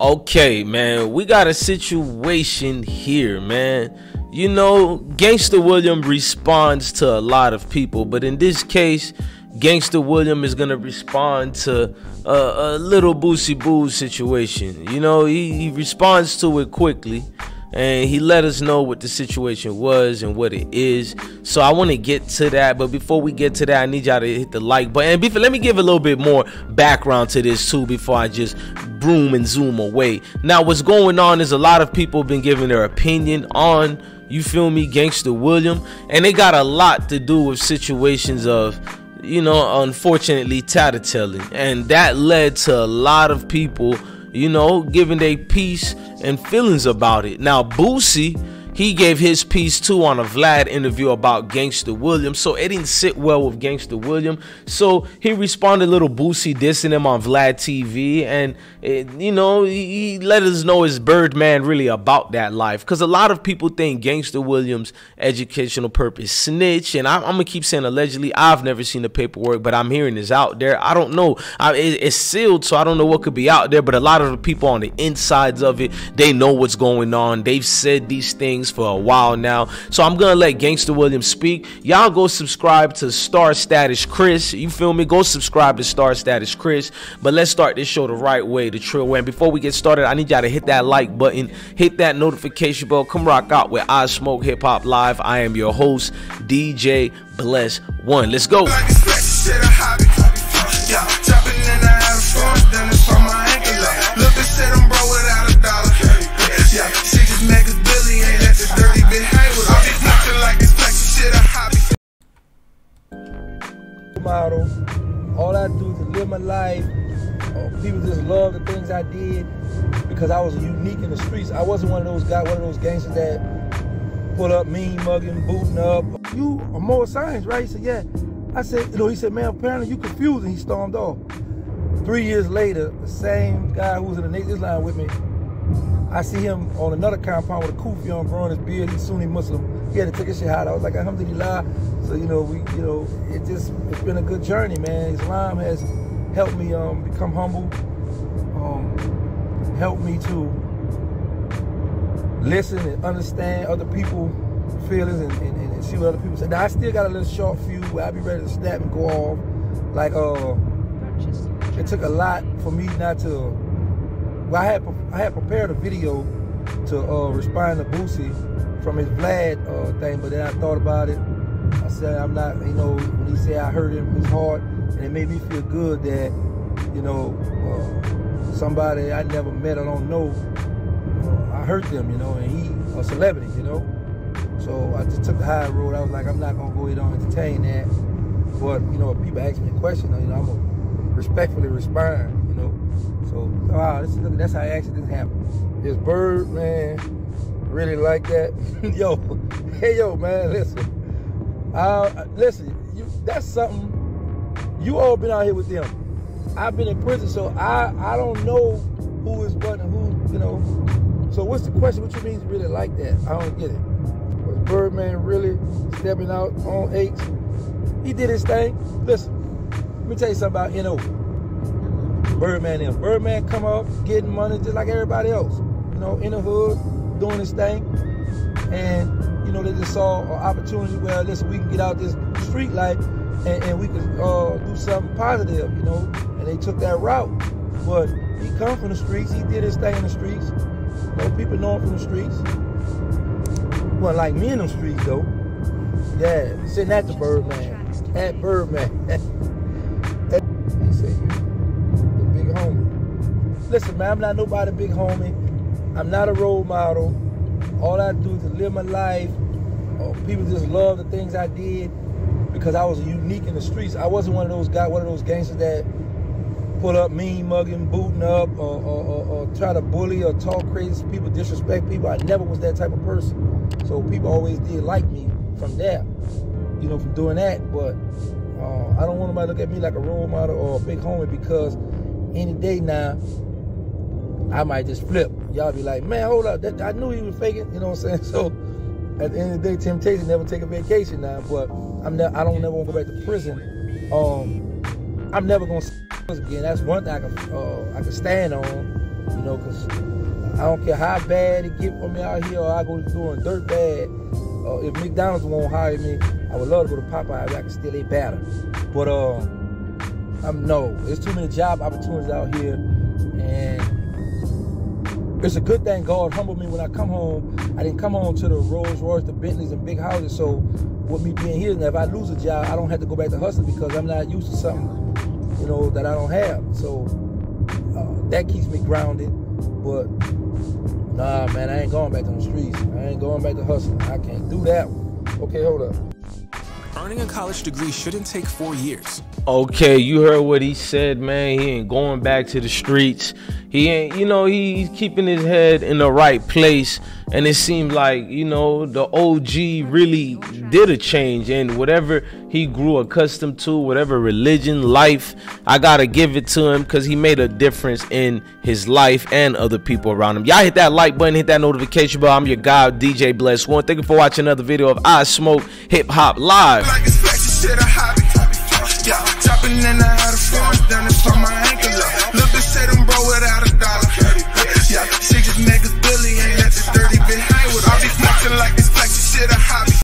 Okay, man, we got a situation here, man. You know, Gangsta William responds to a lot of people, but in this case, Gangsta William is gonna respond to a, a little Boosie Boo situation. You know, he, he responds to it quickly and he let us know what the situation was and what it is. So I want to get to that, but before we get to that, I need y'all to hit the like button. And before, let me give a little bit more background to this too before I just broom and zoom away. Now, what's going on is a lot of people have been giving their opinion on you feel me, Gangsta William, and they got a lot to do with situations of you know, unfortunately, tattletelling, and that led to a lot of people you know, giving their piece and feelings about it. Now, Boosie he gave his piece too on a Vlad interview about Gangsta William, so it didn't sit well with Gangsta William. So he responded a little Boosie dissing him on Vlad TV, and it, you know he, let us know his Birdman really about that life, because a lot of people think Gangsta Williams' educational purpose snitch, and I, am gonna keep saying allegedly. I've never seen the paperwork, but I'm hearing it's out there. I don't know. I, it, it's sealed, so I don't know what could be out there. But a lot of the people on the insides of it, they know what's going on. They've said these things for a while now. So I'm gonna let Gangsta Williams speak. Y'all go subscribe to Star Status Chris. You feel me? Go subscribe to Star Status Chris. But let's start this show the right way, the true way. And before we get started, I need y'all to hit that like button, hit that notification bell. Come rock out with I Smoke Hip Hop Live. I am your host, DJ Bless One. Let's go. Model. All I do is live my life. Uh, people just love the things I did because I was unique in the streets. I wasn't one of those guys, one of those gangsters that pull up mean mugging, booting up. You are more science, right? He said, yeah. I said, you know, he said, man, apparently you confused, and he stormed off. Three years later, the same guy who was in the next line with me, I see him on another compound with a kufi on, growing his beard. He's Sunni Muslim. He had to take his shahada. I was like, Alhamdulillah. So you know, we, you know, it just it's been a good journey, man. Islam has helped me um, become humble, um, helped me to listen and understand other people's feelings and, and, and, see what other people say. Now I still got a little short fuse where I be ready to snap and go off. Like uh, it took a lot for me not to well, I had I had prepared a video to uh, respond to Boosie from his Vlad uh, thing, but then I thought about it. I said I'm not, you know, when he said I hurt him his heart, and it made me feel good that, you know, uh, somebody I never met I don't know, uh, I hurt them, you know, and he a celebrity, you know. So I just took the high road. I was like, I'm not gonna go ahead and entertain that. But you know, if people ask me a question, you know, I'm gonna respectfully respond. You know. So, wow, this is, that's how actually this happened. This bird, man, really like that. yo, hey, yo, man, listen. Uh, listen, you, that's something. You all been out here with them. I've been in prison, so I I don't know who is what and who, you know. So what's the question? What you mean really like that? I don't get it. Was Birdman really stepping out on eights? He did his thing. Listen, let me tell you something about NO. Birdman and Birdman come up getting money just like everybody else. You know, in the hood, doing his thing. And, you know, they just saw an opportunity where, listen, we can get out this street life and, and we can uh, do something positive, you know. And they took that route. But he come from the streets. He did his thing in the streets. You know, people know him from the streets. Well, like me in the streets, though. Yeah, sitting at the Birdman. At Birdman. Listen, man, I'm not nobody big homie. I'm not a role model. All I do is live my life. Uh, people just love the things I did because I was unique in the streets. I wasn't one of those guys, one of those gangsters that pull up mean mugging, booting up, or, or, or, or, try to bully or talk crazy people, disrespect people. I never was that type of person. So people always did like me from there, you know, from doing that. But uh, I don't want nobody to look at me like a role model or a big homie because any day now, I might just flip. Y'all be like, man, hold up, that, I knew he was faking. You know what I'm saying? So at the end of the day, temptation never take a vacation now. But I'm ne- I don't never want to go back to prison. Um, I'm never gonna again. That's one thing I can uh, I can stand on. You know, cause I don't care how bad it get for me out here, or I go doing dirt bad. Uh, if McDonald's won't hire me, I would love to go to Popeye. I can still eat batter. But uh, I'm no. There's too many job opportunities out here, it's a good thing God humbled me when I come home. I didn't come home to the Rolls Royce, the Bentleys, and big houses. So with me being here, if I lose a job, I don't have to go back to hustling because I'm not used to something, you know, that I don't have. So uh, that keeps me grounded. But nah, man, I ain't going back to the streets. I ain't going back to hustling. I can't do that. Okay, hold up. Earning a college degree shouldn't take four years. Okay, you heard what he said, man. He ain't going back to the streets. He ain't, you know, he's keeping his head in the right place. And it seemed like, you know, the OG really did a change. And whatever he grew accustomed to, whatever religion, life, I got to give it to him because he made a difference in his life and other people around him. Y'all hit that like button, hit that notification bell. I'm your guy, DJ Bless One. Thank you for watching another video of I Smoke Hip Hop Live. Like